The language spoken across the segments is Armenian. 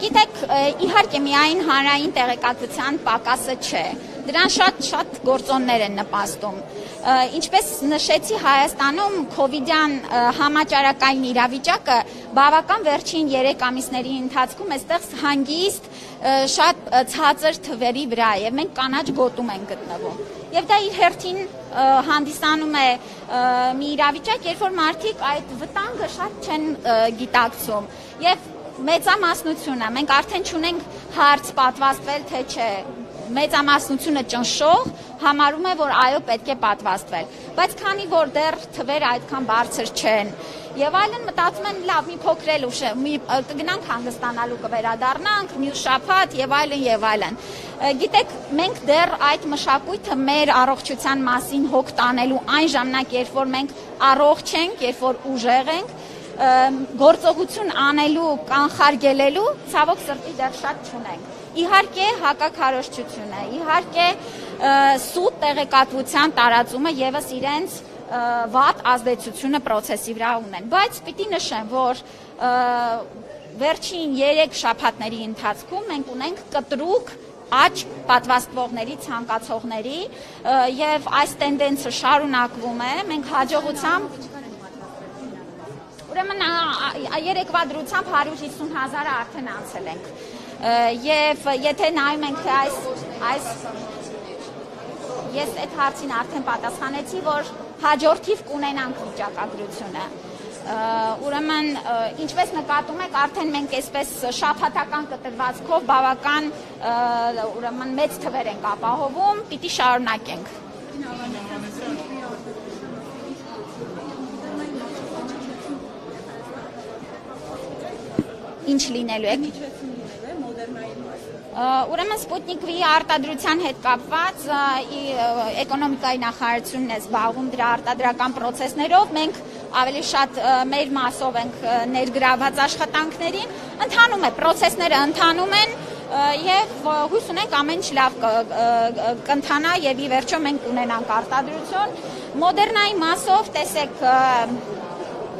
Գիտեք, իհարկե միայն հանրային տեղեկատվության պակասը չէ։ Դրան շատ շատ գործոններ են նպաստում։ Ինչպես նշեցի, Հայաստանում կոവിഡ്յան համաճարակային իրավիճակը բավական վերջին 3 ամիսների ընթացքում այստեղ հանգիստ շատ ցածր թվերի վրա է մենք կանաչ գոտում ենք գտնվում։ Եվ դա իր հերթին հանդիսանում է մի իրավիճակ, երբ որ մարդիկ այդ վտանգը շատ չեն գիտակցում եւ մեծամասնությունը մենք արդեն չունենք հարց պատվաստվել թե չէ մեծամասնությունը ճնշող համարում է որ այո պետք է պատվաստվել բայց քանի որ դեռ թվերը այդքան բարձր չեն եւ այլն մտածում են լավ մի փոքր էլ ուշ մի կգնանք հանգստանալու կվերադառնանք մյուս շաբաթ եւ այլն եւ այլն գիտեք մենք դեռ այդ մշակույթը մեր առողջության մասին հոգ տանելու այն ժամանակ երբ որ մենք առողջ ենք երբ որ ուժեղ ենք գործողություն անելու, կանխարգելելու ցավոք սրտի դեռ շատ չունենք։ Իհարկե հակակարոշչությունը, իհարկե սուտ տեղեկատվության տարածումը եւս իրենց վատ ազդեցությունը process-ի վրա ունեն, բայց պիտի նշեմ, որ վերջին 3 շաբաթների ընթացքում մենք ունենք կտրուկ աճ պատվաստվողների, ցանկացողների եւ այս տենդենսը շարունակվում է։ Մենք հաջողությամբ Ուրեմն երեկվա դրությամբ 150 հազարը արդեն անցել ենք։ Եվ եթե նայում ենք այս այս ես այդ հարցին արդեն պատասխանեցի, որ հաջորդիվ կունենանք վիճակագրությունը ուրեմն ինչպես նկատում եք արդեն մենք այսպես շաբաթական կտրվածքով բավական ուրեմն մեծ թվեր ենք ապահովում, պիտի շարունակենք ինչ լինելու է։ Ուրեմն Սպուտնիկ V-ի արտադրության հետ կապված էկոնոմիկայի նախարարությունն է զբաղվում դրա արտադրական process-ներով։ Մենք ավելի շատ մեր մասով ենք ներգրաված աշխատանքներին։ Ընթանում է, process-ները ընթանում են եւ հույս ունենք ամեն ինչ լավ կընթանա եւ ի վերջո մենք ունենանք արտադրություն։ Մոդեռնայի մասով տեսեք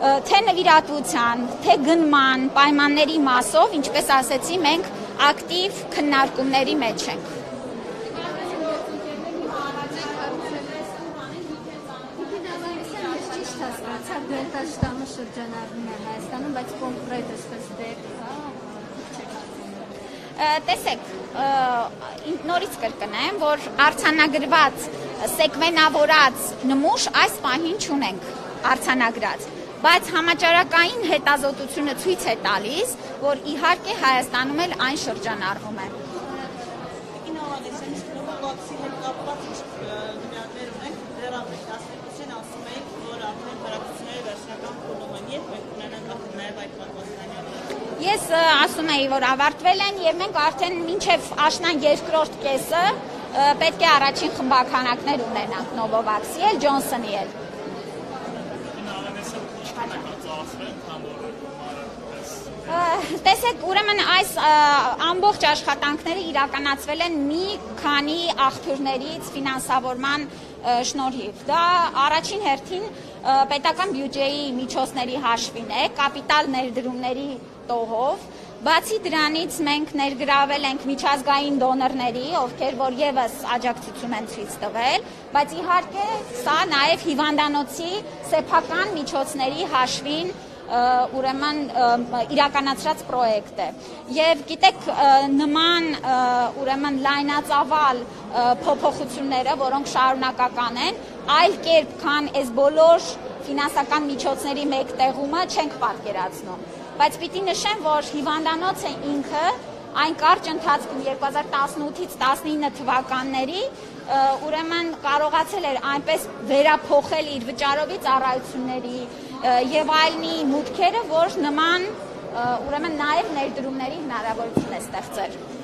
թե նվիրատվության, թե գնման պայմանների մասով, ինչպես ասեցի, մենք ակտիվ քննարկումների մեջ ենք։ Դելտա շտամը շրջանառվում է Հայաստանում, բայց կոնկրետ այսպես դեպք տեսեք, նորից կրկնեմ, որ արցանագրված, սեկվենավորած նմուշ այս պահին չունենք արցանագրած բայց համաճարակային հետազոտությունը ցույց է տալիս, որ իհարկե Հայաստանում էլ այն շրջանառվում է։ Ես ասում եի, որ ավարտվել են եւ մենք արդեն մինչեւ աշնան երկրորդ կեսը պետք է առաջին խմբականակներ ունենանք Նովովաքսի էլ, Ջոնսոնի էլ։ Տեսեք, ուրեմն այս ամբողջ աշխատանքները իրականացվել են մի քանի աղբյուրներից ֆինանսավորման շնորհիվ։ Դա առաջին հերթին պետական բյուջեի միջոցների հաշվին է, կապիտալ ներդրումների տողով, Բացի դրանից մենք ներգրավել ենք միջազգային դոնորների, ովքեր որ եւս աջակցություն են ցույց տվել, բայց իհարկե սա նաև հիվանդանոցի սեփական միջոցների հաշվին ուրեմն իրականացրած պրոյեկտ է։ Եվ գիտեք, նման ուրեմն լայնածավալ փոփոխությունները, որոնք շարունակական են, այլ կերպ, քան այս բոլոր ֆինանսական միջոցների մեկտեղումը չենք պատկերացնում։ Բայց պիտի նշեմ, որ հիվանդանոցը ինքը այն կարճ ընթացքում 2018-ից 19 թվականների ուրեմն կարողացել էր այնպես վերափոխել իր վճարովի ծառայությունների եւ այլնի մուտքերը, որ նման ուրեմն նաեւ ներդրումների հնարավորություն է ստեղծել։